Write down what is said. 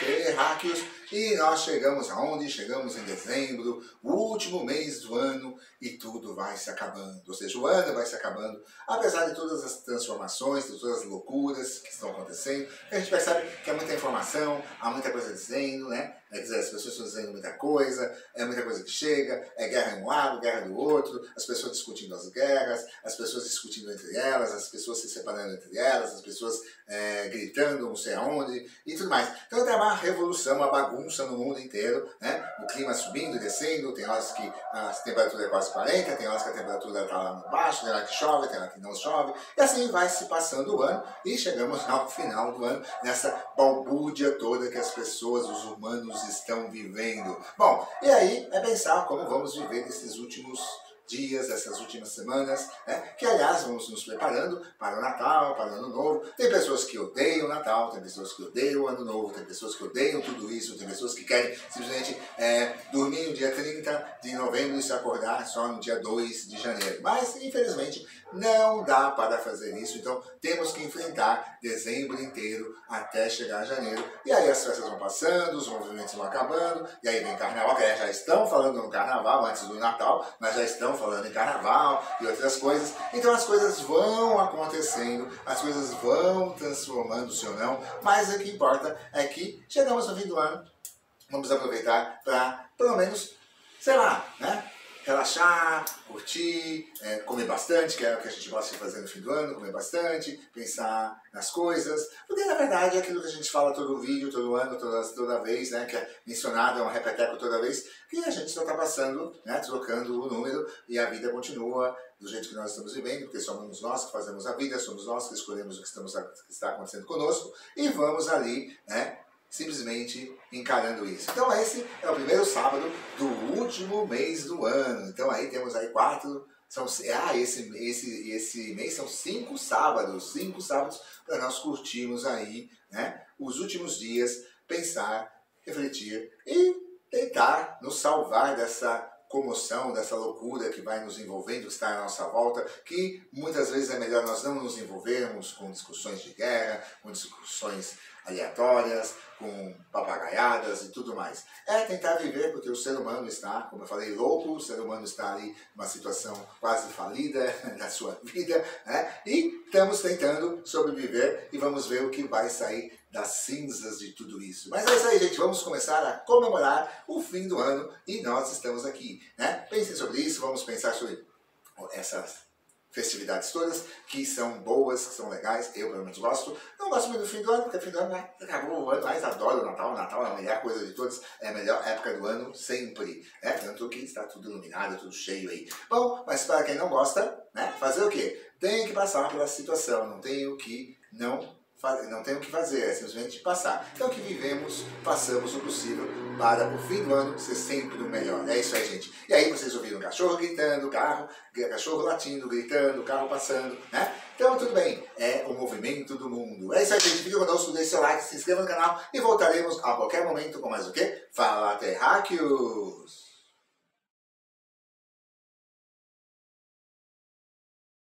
hacker, hackers e nós chegamos aonde? Chegamos em dezembro, o último mês do ano e tudo vai se acabando. Ou seja, o ano vai se acabando, apesar de todas as transformações, de todas as loucuras que estão acontecendo. A gente percebe que é muita informação, há muita coisa dizendo, né? Quer dizer, as pessoas estão dizendo muita coisa, é muita coisa que chega, é guerra em um lado, guerra do outro, as pessoas discutindo as guerras, as pessoas discutindo entre elas, as pessoas se separando entre elas, as pessoas é, gritando não sei aonde e tudo mais. Então é uma revolução, uma bagunça no mundo inteiro, né? O clima subindo, descendo, tem horas que a temperatura é quase 40, tem horas que a temperatura está lá embaixo, tem hora que chove, tem hora que não chove, e assim vai se passando o ano e chegamos ao final do ano, nessa balbúrdia toda que as pessoas, os humanos estão vivendo. Bom, e aí é pensar como vamos viver nesses últimos dias, essas últimas semanas, né? que aliás vamos nos preparando para o Natal, para o Ano Novo. Tem pessoas que odeiam o Natal, tem pessoas que odeiam o Ano Novo, tem pessoas que odeiam tudo isso, tem pessoas que querem simplesmente é, dormir no dia 30 de novembro e se acordar só no dia 2 de janeiro. Mas, infelizmente, não dá para fazer isso, então temos que enfrentar dezembro inteiro até chegar a janeiro. E aí as festas vão passando, os movimentos vão acabando, e aí vem carnaval, que já estão falando no carnaval antes do Natal, mas já estão falando em carnaval e outras coisas. Então as coisas vão acontecendo, as coisas vão transformando-se ou não, mas o que importa é que chegamos no fim do ano, vamos aproveitar para, pelo menos, sei lá, né? Relaxar, curtir, é, comer bastante, que é o que a gente gosta de fazer no fim do ano, comer bastante, pensar nas coisas, porque na verdade é aquilo que a gente fala todo vídeo, todo ano, toda, toda vez, né, que é mencionado, é um repeteco toda vez, que a gente só está passando, né, trocando o número e a vida continua do jeito que nós estamos vivendo, porque somos nós que fazemos a vida, somos nós que escolhemos o que, estamos, que está acontecendo conosco e vamos ali, né, simplesmente encarando isso. Então esse é o primeiro sábado do último mês do ano. Então aí temos aí quatro, são, ah, esse, esse, esse mês são cinco sábados, cinco sábados para nós curtirmos aí, né, os últimos dias, pensar, refletir e tentar nos salvar dessa comoção, dessa loucura que vai nos envolvendo, que está à nossa volta, que muitas vezes é melhor nós não nos envolvermos com discussões de guerra, com discussões aleatórias, com papagaiadas e tudo mais. É tentar viver porque o ser humano está, como eu falei, louco, o ser humano está ali numa situação quase falida na sua vida, né? e estamos tentando sobreviver e vamos ver o que vai sair das cinzas de tudo isso. Mas é isso aí, gente, vamos começar a comemorar o fim do ano e nós estamos aqui. Né? Pensem sobre isso, vamos pensar sobre essas festividades todas, que são boas, que são legais, eu pelo menos gosto. Não gosto muito do fim do ano, porque fim do ano né, acabou o ano, mas adoro o Natal. O Natal é a melhor coisa de todas, é a melhor época do ano sempre. Né? Tanto que está tudo iluminado, tudo cheio aí. Bom, mas para quem não gosta, né, fazer o quê? Tem que passar pela situação, não tem o que não não tem o que fazer, é simplesmente passar. Então que vivemos, façamos o possível para o fim do ano ser sempre o melhor. É isso aí, gente. E aí vocês ouviram cachorro gritando, carro, cachorro latindo, gritando, carro passando, né? Então tudo bem, é o movimento do mundo. É isso aí, gente. Fique conosco, deixe seu like, se inscreva no canal e voltaremos a qualquer momento com mais o quê? Fala Terráqueos!